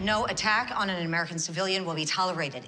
No attack on an American civilian will be tolerated.